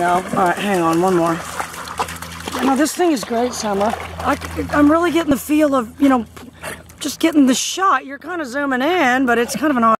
No, all right, hang on, one more. Now this thing is great, Summer. I, I'm really getting the feel of, you know, just getting the shot. You're kind of zooming in, but it's kind of an odd